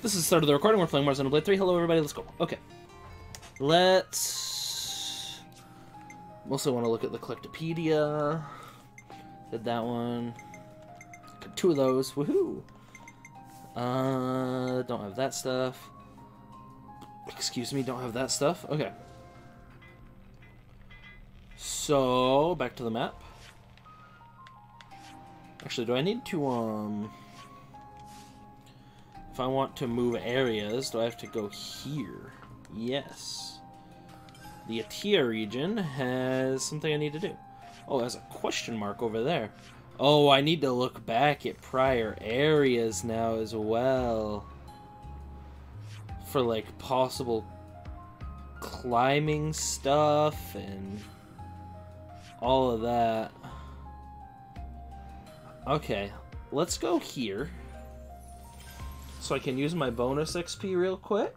This is the start of the recording. We're playing Mars Blade 3. Hello, everybody. Let's go. Okay. Let's... Mostly want to look at the Collectopedia. Did that one. Got two of those. Woohoo! Uh, don't have that stuff. Excuse me, don't have that stuff. Okay. So, back to the map. Actually, do I need to, um... If I want to move areas, do I have to go here? Yes. The Aetia region has something I need to do. Oh, there's a question mark over there. Oh, I need to look back at prior areas now as well. For, like, possible climbing stuff and all of that. Okay, let's go here. So I can use my bonus XP real quick.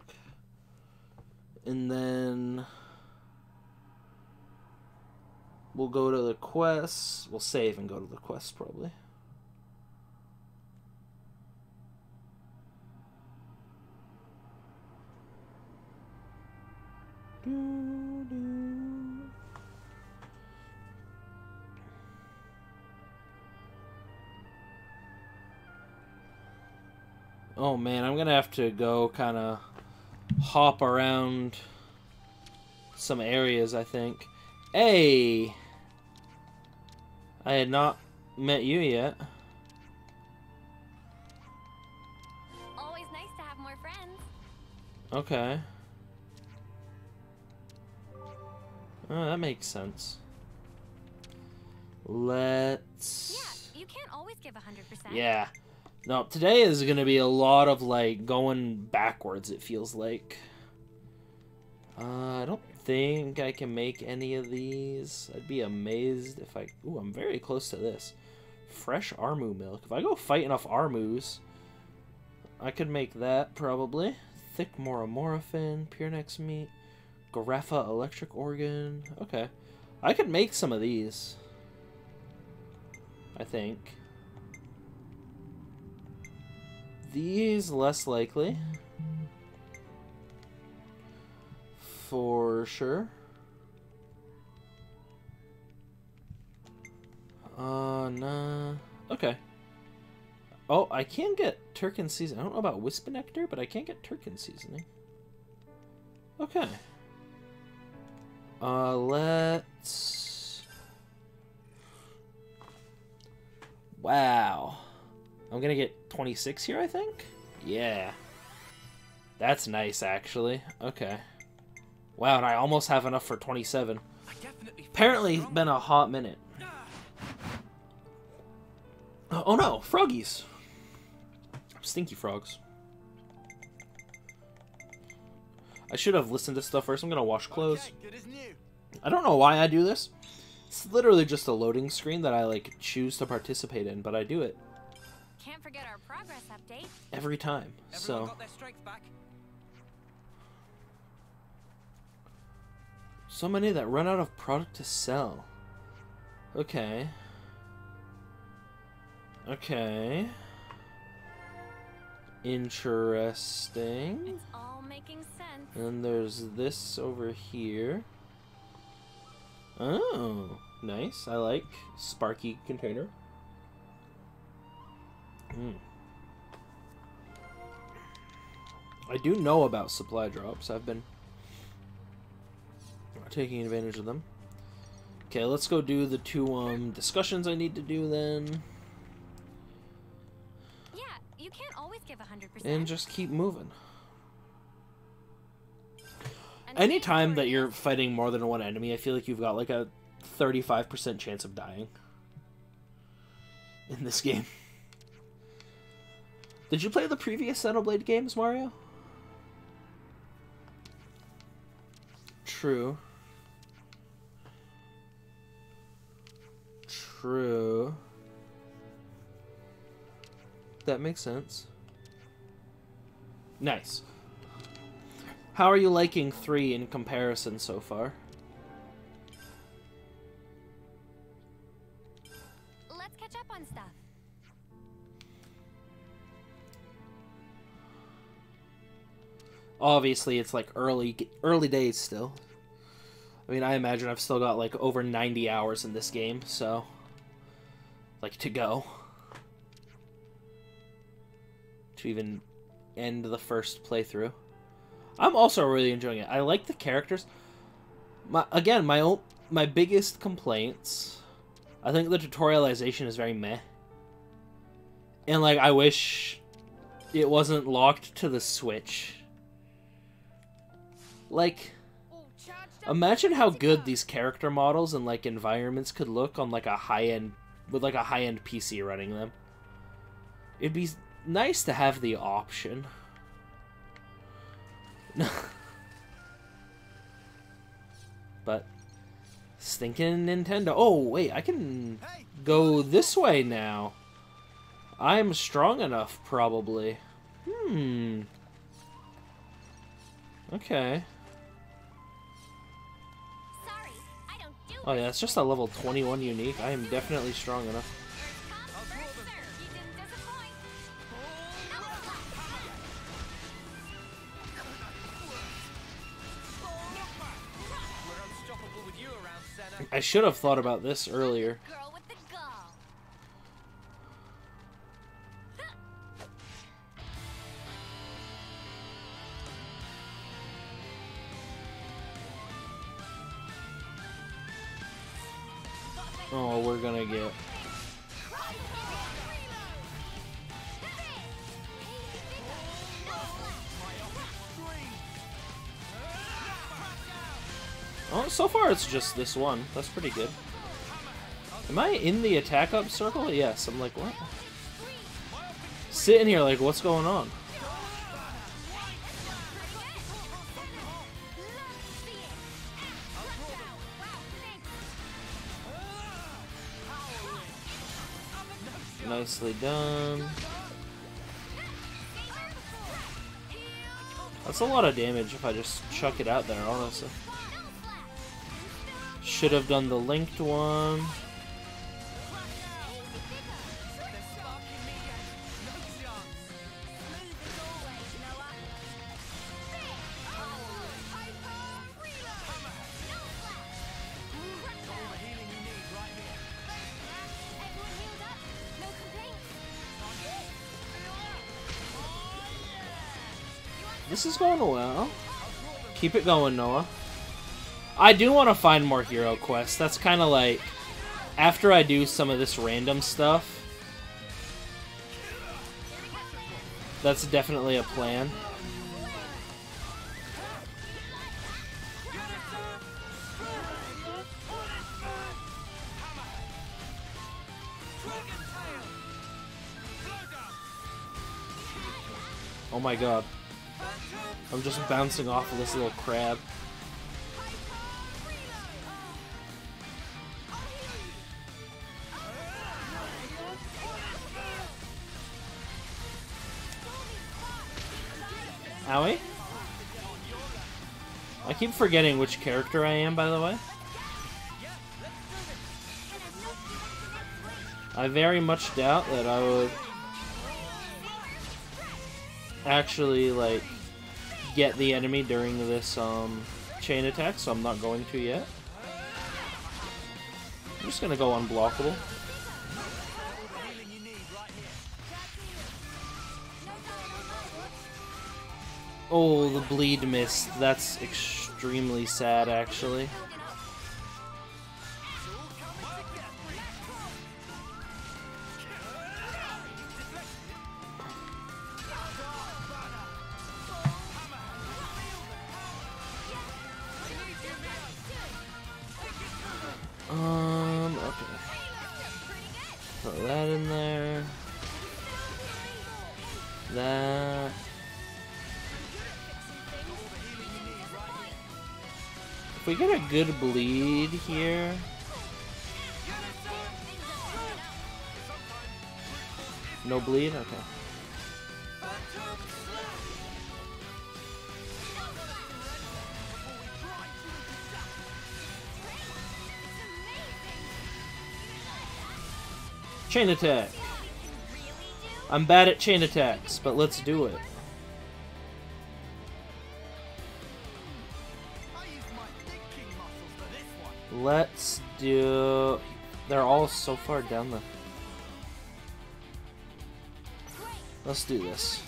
And then we'll go to the quest. We'll save and go to the quest probably. Oh man, I'm gonna have to go kind of hop around some areas, I think. Hey! I had not met you yet. Always nice to have more friends. Okay. Oh, that makes sense. Let's... Yeah, you can't always give 100%. Yeah. No, today is going to be a lot of, like, going backwards, it feels like. Uh, I don't think I can make any of these. I'd be amazed if I... Ooh, I'm very close to this. Fresh Armu milk. If I go fight enough Armus, I could make that, probably. Thick Moramoraphin, Purnex meat, Garaffa electric organ. Okay. I could make some of these. I think. These less likely. For sure. Uh, nah. Okay. Oh, I can get Turkin seasoning. I don't know about Wisp Nectar, but I can't get Turkin seasoning. Okay. Uh, let's... Wow. I'm gonna get 26 here, I think? Yeah. That's nice, actually. Okay. Wow, and I almost have enough for 27. Apparently, it's been a hot minute. Oh, oh no, froggies! Stinky frogs. I should have listened to stuff first. I'm gonna wash clothes. I don't know why I do this. It's literally just a loading screen that I like choose to participate in, but I do it Can't forget our progress update. every time. Everyone So got their strength back? so many that run out of product to sell. Okay. Okay. Interesting. It's all making sense. And there's this over here. Oh, nice. I like Sparky container. Hmm. I do know about supply drops. I've been taking advantage of them. Okay, let's go do the two um discussions I need to do then, Yeah, you can't always give 100%. and just keep moving. Anytime that you're fighting more than one enemy, I feel like you've got like a 35% chance of dying in this game. Did you play the previous Xenoblade games, Mario? True. True. That makes sense. Nice. How are you liking 3 in comparison so far? Obviously, it's like early early days still. I mean, I imagine I've still got like over 90 hours in this game, so like to go to even end the first playthrough. I'm also really enjoying it. I like the characters. My again, my own my biggest complaints. I think the tutorialization is very meh. And like I wish it wasn't locked to the Switch. Like imagine how good these character models and like environments could look on like a high-end with like a high-end PC running them. It'd be nice to have the option. but stinking Nintendo. Oh, wait, I can go this way now. I'm strong enough, probably. Hmm. Okay. Oh yeah, it's just a level 21 unique. I am definitely strong enough. I should have thought about this earlier. So far it's just this one. That's pretty good. Am I in the attack up circle? Yes. I'm like, what? Sitting here like, what's going on? Nicely done. That's a lot of damage if I just chuck it out there, honestly. Should have done the linked one. This is going well. Keep it going, Noah. I do want to find more hero quests. That's kind of like after I do some of this random stuff. That's definitely a plan. Oh my god. I'm just bouncing off of this little crab. Owie? I keep forgetting which character I am, by the way. I very much doubt that I would actually, like, get the enemy during this, um, chain attack, so I'm not going to yet. I'm just gonna go unblockable. Oh, the bleed missed. That's extremely sad, actually. We get a good bleed here. No bleed? Okay. Chain attack. I'm bad at chain attacks, but let's do it. Do. They're all so far down the. Let's do this.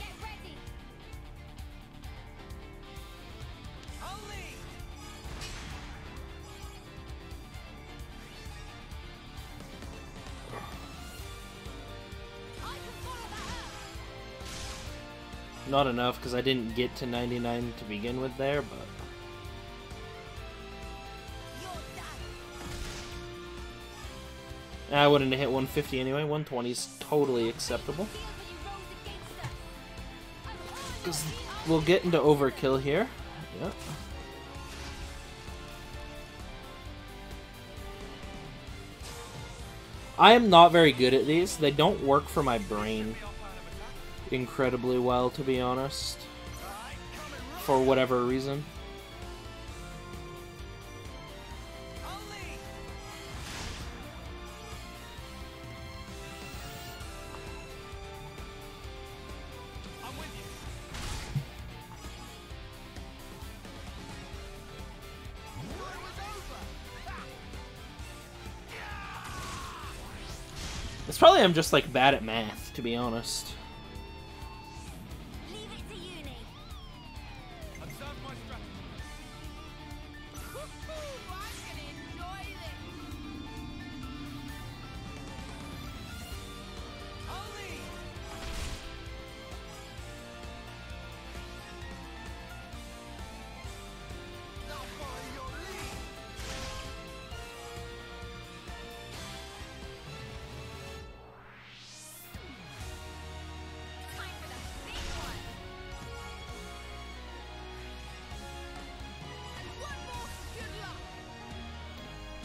Not enough because I didn't get to 99 to begin with there, but. I wouldn't have hit 150 anyway. 120 is totally acceptable. Because we'll get into overkill here. Yeah. I am not very good at these. They don't work for my brain incredibly well, to be honest. For whatever reason. It's probably I'm just like bad at math, to be honest.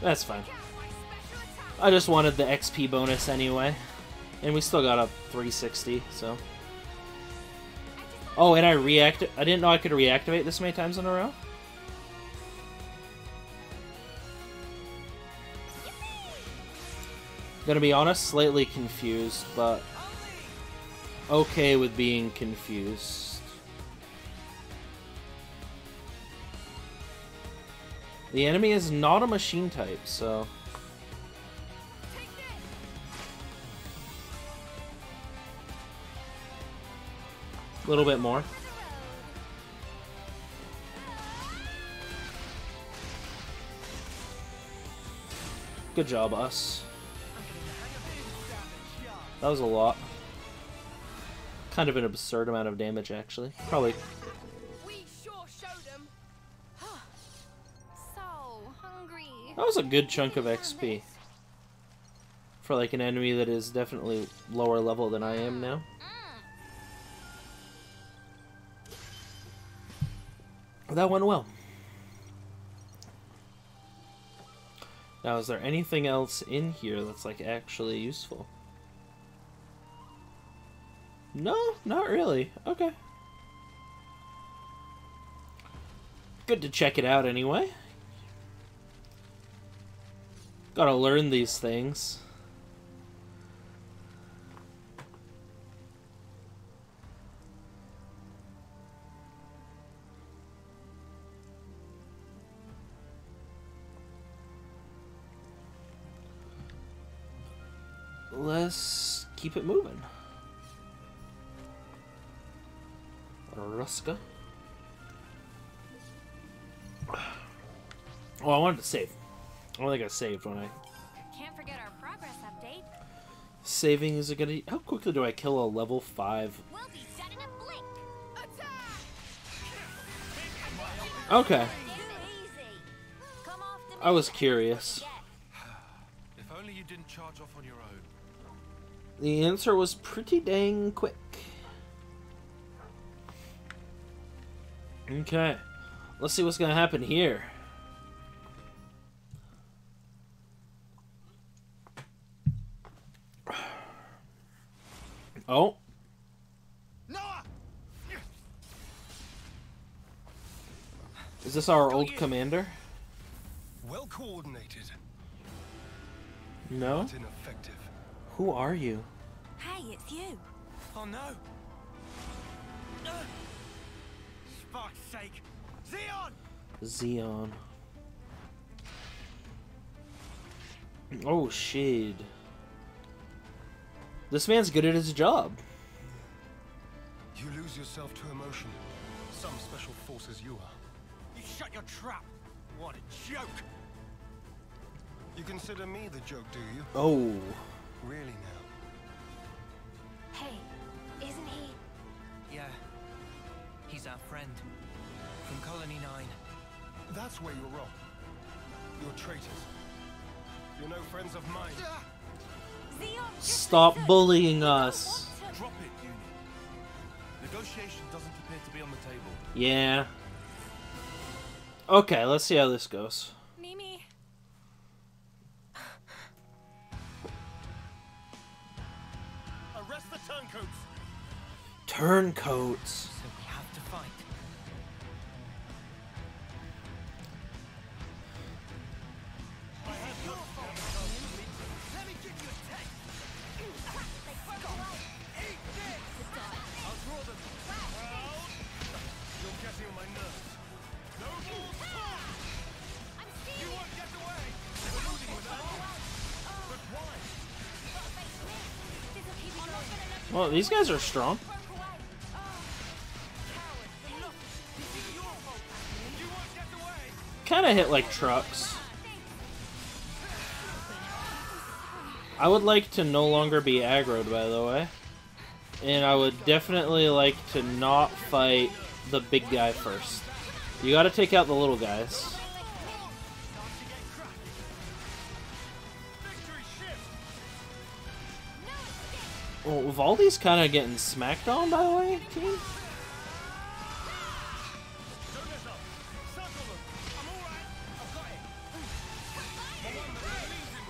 That's fine. I just wanted the XP bonus anyway. And we still got a 360, so. Oh, and I react. I didn't know I could reactivate this many times in a row. Gonna be honest, slightly confused, but okay with being confused. The enemy is not a machine type, so. A little bit more. Good job, us. That was a lot. Kind of an absurd amount of damage, actually. Probably. That was a good chunk of XP. For like an enemy that is definitely lower level than I am now. That went well. Now, is there anything else in here that's like actually useful? No, not really. Okay. Good to check it out anyway. Gotta learn these things. Let's keep it moving. Ruska. Oh, I wanted to save. I don't think I saved when I. Can't forget our progress update. Saving is a good. How quickly do I kill a level 5? We'll be set in a blink. Attack! Okay. Easy. Come off the I was curious. If only you didn't charge off on your own. The answer was pretty dang quick. Okay. Let's see what's gonna happen here. Oh, Noah! is this our old commander? Well coordinated, No. but ineffective. Who are you? Hey, it's you. Oh no! Uh. Fuck's sake! Zeon. Zeon. Oh shit. This man's good at his job. You lose yourself to emotion. Some special forces you are. You shut your trap. What a joke. You consider me the joke, do you? Oh. Really now? Hey, isn't he? Yeah. He's our friend. From Colony 9. That's where you're wrong. You're traitors. You're no friends of mine. Stop bullying us. Drop it, Eunie. Negotiation doesn't appear to be on the table. Yeah. Okay, let's see how this goes. Mimi. Arrest the turncoats! Turncoats. Going. These guys are strong. Kind of hit like trucks. I would like to no longer be aggroed, by the way. And I would definitely like to not fight the big guy first. You gotta take out the little guys. Well, Valdi's kind of getting smacked on, by the way, team.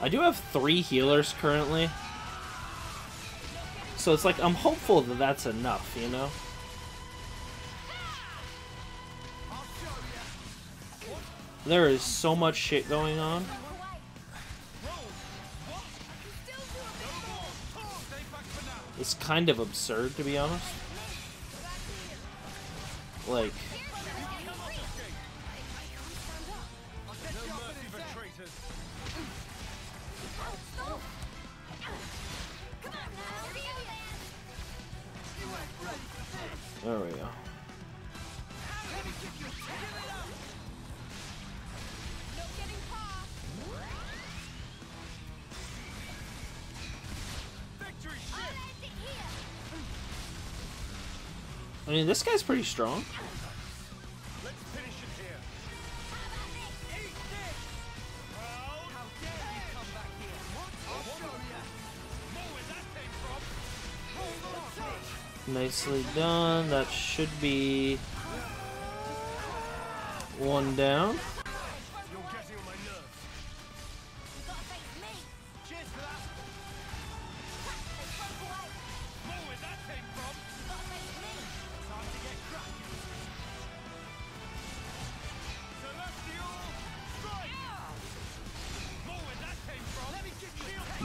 I do have three healers currently. So it's like, I'm hopeful that that's enough, you know? There is so much shit going on. It's kind of absurd, to be honest. Like, I mean, this guy's pretty strong. Nicely done. That should be one down.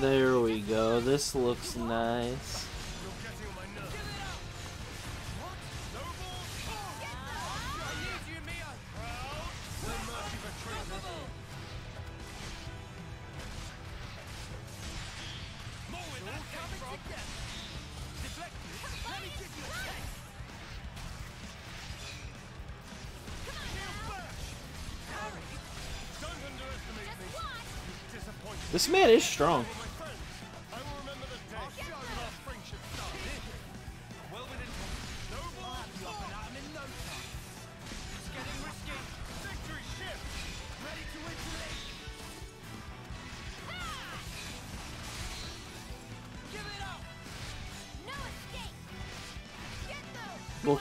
Shield we go. This looks nice. This man is strong.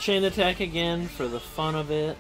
Chain attack again for the fun of it.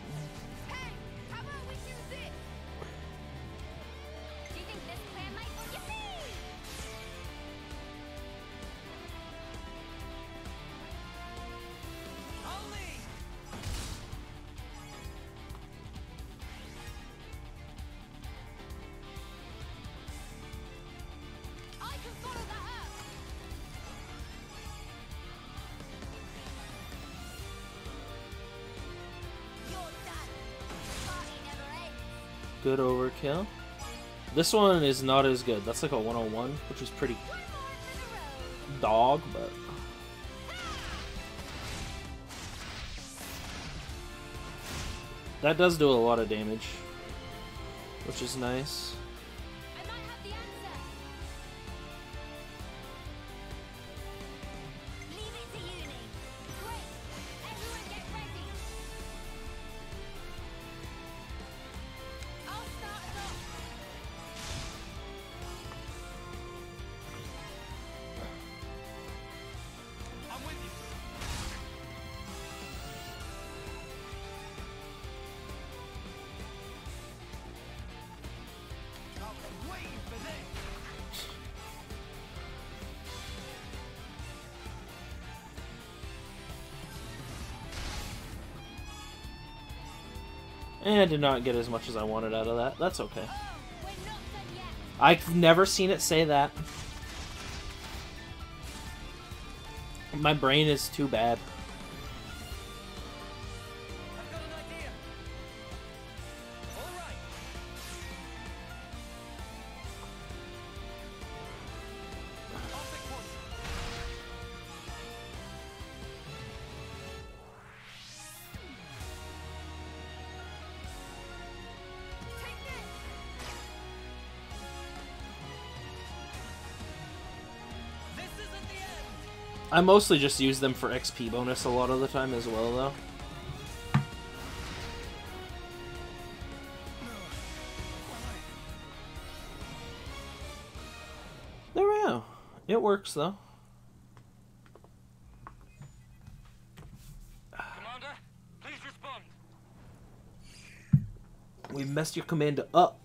Good overkill. This one is not as good. That's like a 101, which is pretty dog, but that does do a lot of damage, which is nice. And I did not get as much as I wanted out of that. That's okay. I've never seen it say that. My brain is too bad. I mostly just use them for XP bonus a lot of the time as well, though. There we go. It works, though. Commander, please respond. We messed your commander up.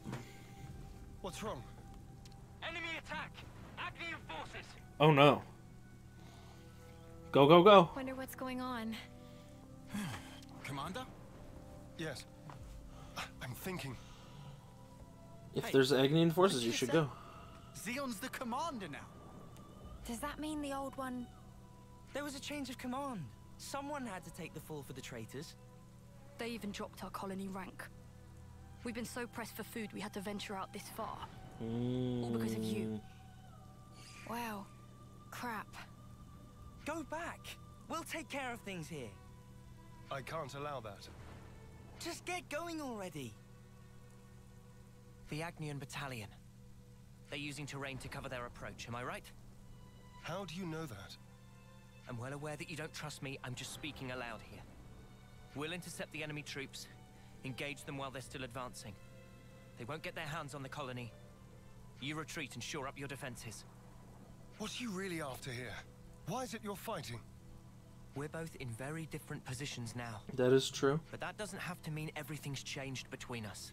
What's wrong? Enemy attack. Agnian forces. Oh no. Go, go, go. Wonder what's going on. Commander? Yes. I'm thinking. If Hey, there's Agnian forces, you you should go. Zeon's the commander now. Does that mean the old one? There was a change of command. Someone had to take the fall for the traitors. They even dropped our colony rank. We've been so pressed for food we had to venture out this far. All because of you. Mm. Wow. Crap. Go back. We'll take care of things here. I can't allow that. Just get going already. The Agnian Battalion. They're using terrain to cover their approach, am I right? How do you know that? I'm well aware that you don't trust me, I'm just speaking aloud here. We'll intercept the enemy troops, engage them while they're still advancing. They won't get their hands on the colony. You retreat and shore up your defenses. What are you really after here? Why is it you're fighting? We're both in very different positions now, That is true. but that doesn't have to mean everything's changed between us.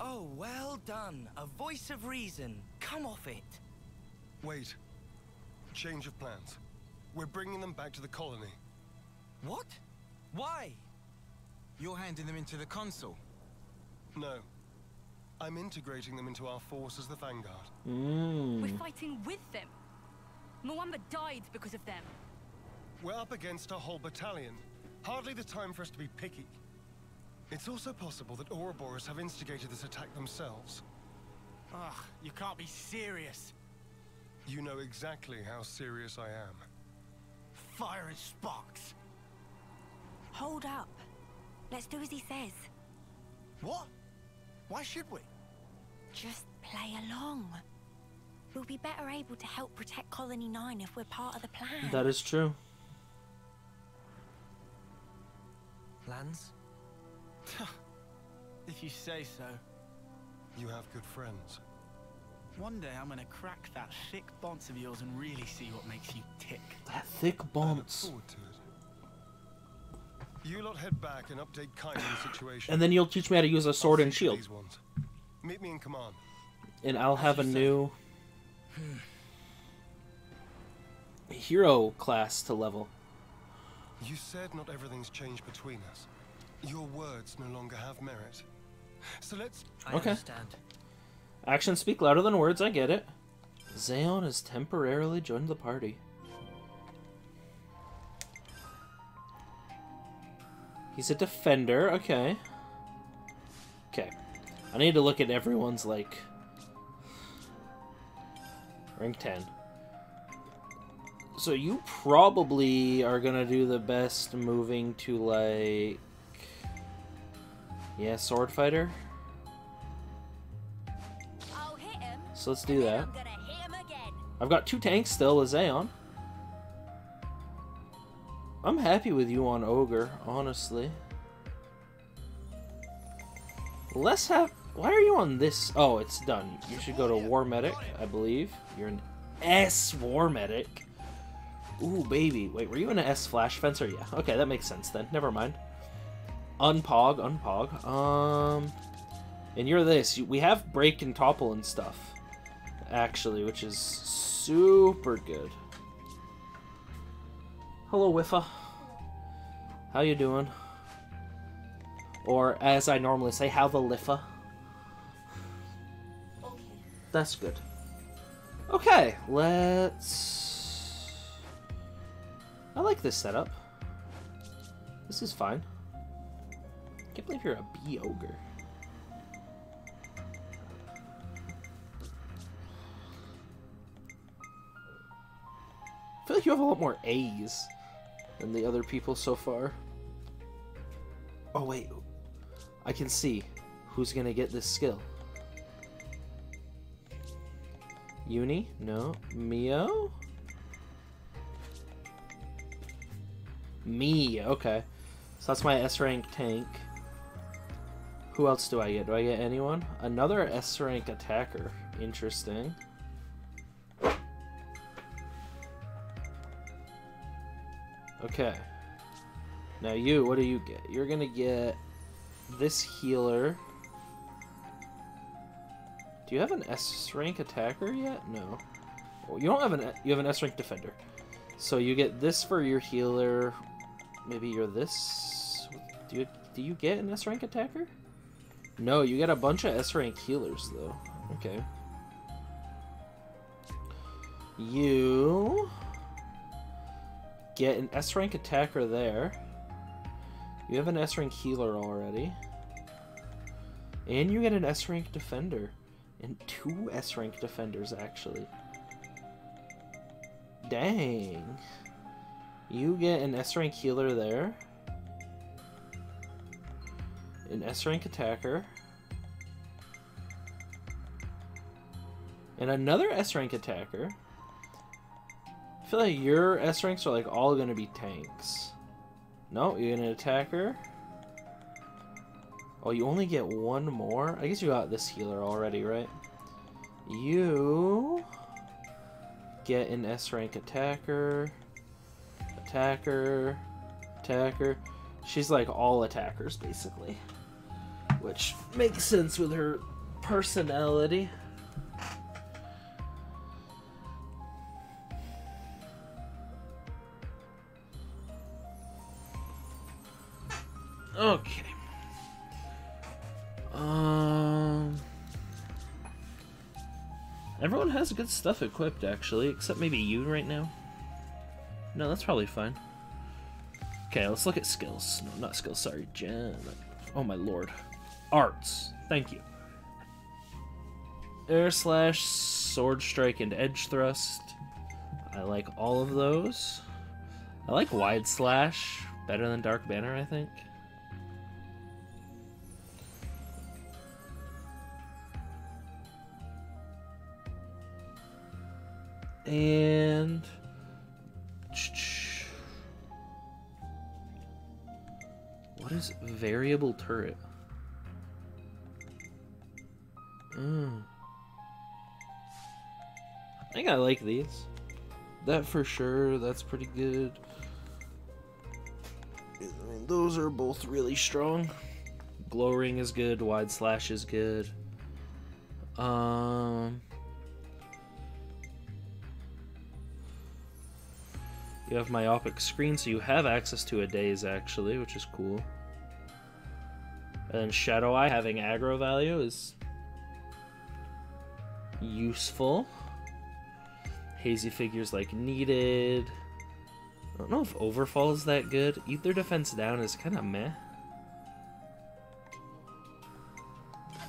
Oh, well done. A voice of reason. Come off it. Wait. Change of plans. We're bringing them back to the colony. What? Why? You're handing them into the consul. No. I'm integrating them into our force as the Vanguard. Mm. We're fighting with them. Mwamba died because of them. We're up against a whole battalion. Hardly the time for us to be picky. It's also possible that Ouroboros have instigated this attack themselves. Ugh, you can't be serious. You know exactly how serious I am. Fire and sparks. Hold up. Let's do as he says. What? Why should we? Just play along. We'll be better able to help protect Colony 9 if we're part of the plan. That is true. Plans? If you say so. You have good friends. One day I'm gonna crack that thick bonce of yours and really see what makes you tick. That thick I look bonce. forward to it. You lot head back and update Kai on the situation. And then you'll teach me how to use a sword I'll and shield. These ones. Meet me in command. And I'll have a say. new hero class to level. You said not everything's changed between us. Your words no longer have merit. So let's I Okay. understand. Actions speak louder than words, I get it. Zeon has temporarily joined the party. He's a defender, okay. Okay. I need to look at everyone's, like... Rank 10. So you probably are gonna do the best moving to, like... Yeah, Sword Fighter? I'll hit him. So let's do that. I'm gonna hit him again. I've got two tanks still with Zeon. I'm happy with you on Ogre, honestly. Let's have... Why are you on this? Oh, it's done. You should go to War Medic, I believe. You're an S War Medic. Ooh, baby. Wait, were you an S Flash Fencer? Yeah. Okay, that makes sense then. Never mind. Unpog, unpog. Um... And you're this. We have Break and Topple and stuff actually, which is super good. Hello, Wiffa. How you doing? Or, as I normally say, how the Liffa. That's good. Okay, let's... I like this setup. This is fine. Can't believe you're a bee ogre. I feel like you have a lot more A's than the other people so far. Oh wait, I can see who's gonna get this skill. Eunie? No. Mio? Me, okay. So that's my S rank tank. Who else do I get? Do I get anyone? Another S rank attacker. Interesting. Okay. Now you, what do you get? You're gonna get this healer. Do you have an S rank attacker yet? No. Oh, you don't have an you have an S rank defender. So you get this for your healer. Maybe you're this. Do you do you get an S rank attacker? No, you get a bunch of S rank healers though. Okay. You get an S rank attacker there. You have an S rank healer already. And you get an S rank defender. And two S rank defenders actually. Dang. You get an S rank healer there. An S rank attacker. And another S rank attacker. I feel like your S ranks are like all gonna be tanks. No, you get an attacker. Oh, you only get one more? I guess you got this healer already, right? You get an S rank attacker. Attacker. Attacker. She's like all attackers, basically. Which makes sense with her personality. Good stuff equipped, actually, except maybe you right now. No, that's probably fine. Okay, let's look at skills. No, not skills, sorry, Gen. Oh my lord. Arts. Thank you. Air slash, sword strike, and edge thrust. I like all of those. I like wide slash better than dark banner, I think. And what is variable turret? Mm. I think I like these. That for sure. That's pretty good. I mean, those are both really strong. Glow ring is good. Wide slash is good. Um. You have myopic screen, so you have access to a daze actually, which is cool. And Shadow Eye having aggro value is useful. Hazy figures like needed. I don't know if Overfall is that good. Ether Defense down is kind of meh.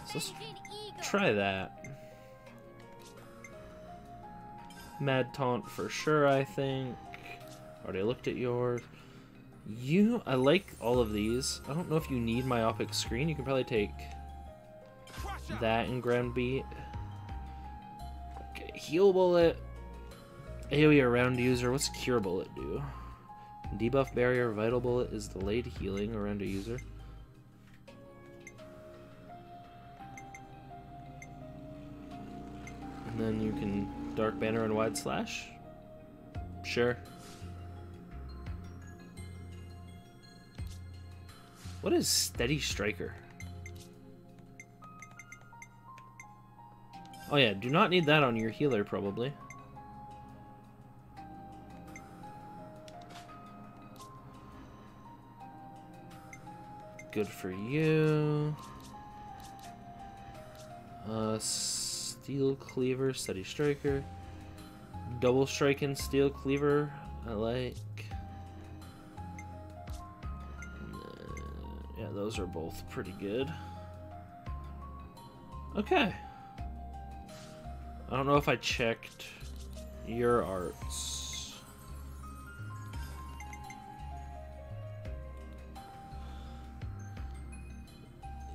So let's try that. Mad Taunt for sure, I think. Already looked at yours. You, I like all of these. I don't know if you need Myopic Screen. You can probably take that and Ground Beat. Okay, Heal Bullet. AoE around user. What's Cure Bullet do? Debuff Barrier, Vital Bullet is delayed healing around a user. And then you can Dark Banner and Wide Slash. Sure. What is Steady Striker? Oh yeah, do not need that on your healer, probably. Good for you. Uh, Steel Cleaver, Steady Striker. Double Strike and Steel Cleaver, I like. Those are both pretty good. Okay. I don't know if I checked your arts.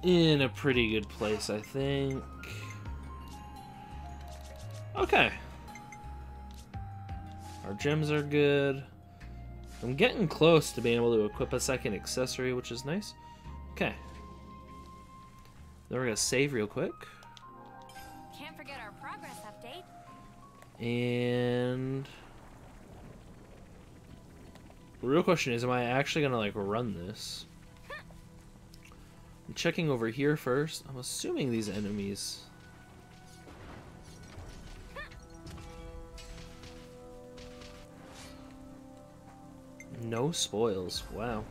In a pretty good place, I think. Okay. Our gems are good. I'm getting close to being able to equip a second accessory, which is nice. Okay. Then we're gonna save real quick. Can't forget our progress update. And the real question is, am I actually gonna like run this? I'm checking over here first. I'm assuming these enemies. No spoils. Wow.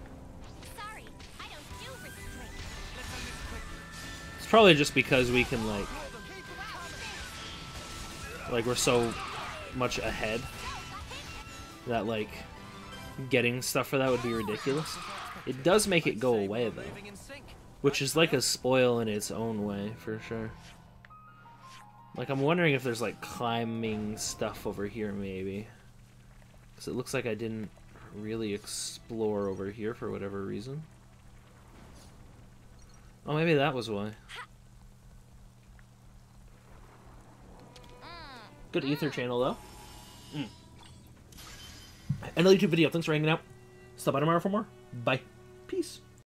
Probably just because we can like like we're so much ahead that like getting stuff for that would be ridiculous. It does make it go away though, which is like a spoil in its own way for sure. Like I'm wondering if there's like climbing stuff over here maybe. Cuz it looks like I didn't really explore over here for whatever reason. Oh, maybe that was why. Good Ether channel, though. Mm. The YouTube video. Thanks for hanging out. Stop by tomorrow for more. Bye. Peace.